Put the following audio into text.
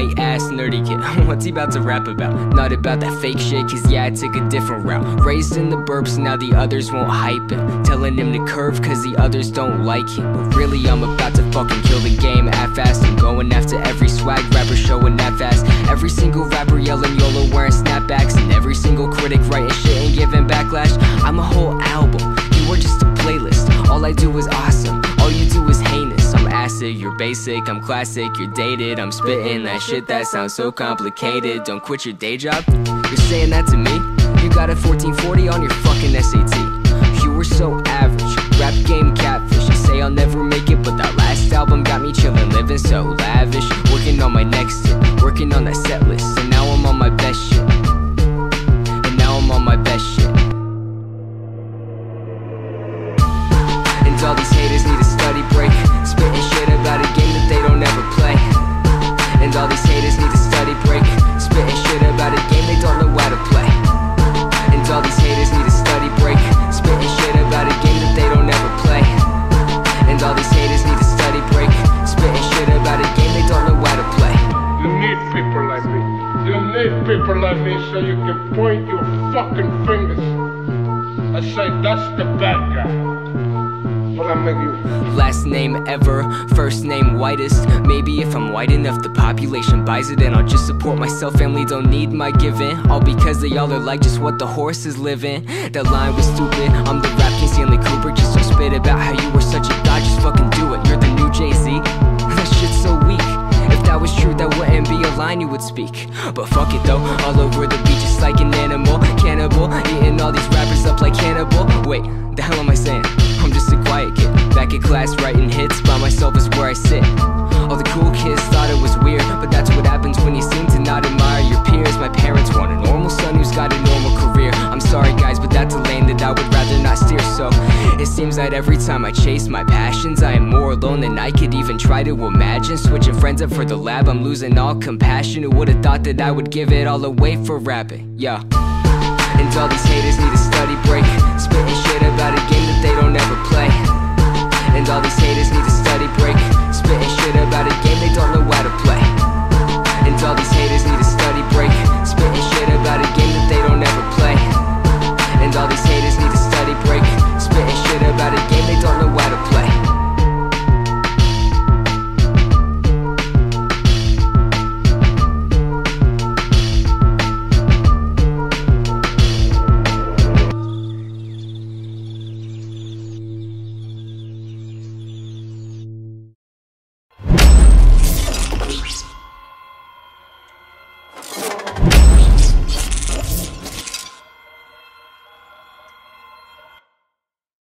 white ass nerdy kid. What's he about to rap about? Not about that fake shit, cause yeah, I took a different route. Raised in the burbs, now the others won't hype him. Telling him to curve, cause the others don't like him. But really, I'm about to fucking kill the game at fast. I'm going after every swag rapper showing that fast. Every single rapper yelling YOLO wearing snapbacks. And every single critic writing shit and giving backlash. I'm a whole album, you are just a playlist. All I do is awesome, heinous. You're basic, I'm classic, you're dated. I'm spitting that shit that sounds so complicated. Don't quit your day job, you're saying that to me? You got a 1440 on your fucking SAT. You were so average, rap game catfish. You say I'll never make it, but that last album got me chillin', living so lavish. Working on my next hit, working on that set list, and now I'm on my best shit. Me so you can point your fucking fingers and say that's the bad guy. Last name ever, first name whitest. Maybe if I'm white enough, the population buys it, and I'll just support myself. Family don't need my giving. All because they all are like just what the horse is living. That line was stupid. I'm the rap Stanley Cooper. Just don't spit about how you were such a speak. But fuck it though, all over the beach, just like an animal, cannibal, eating all these rappers up like cannibal. Wait, the hell am I saying? I'm just a quiet kid, back in class writing hits by myself is where I sit. All the cool kids thought it was weird, but that's what happens when you seem to not admire your peers. My parents want a normal son who's got a normal career. I'm sorry guys, but that's a lane I would rather not steer. So it seems that every time I chase my passions, I am more alone than I could even try to imagine. Switching friends up for the lab, I'm losing all compassion. Who would've thought that I would give it all away for rapping? Yeah. And all these haters need a study break. Spitting shit about a game that they don't ever play.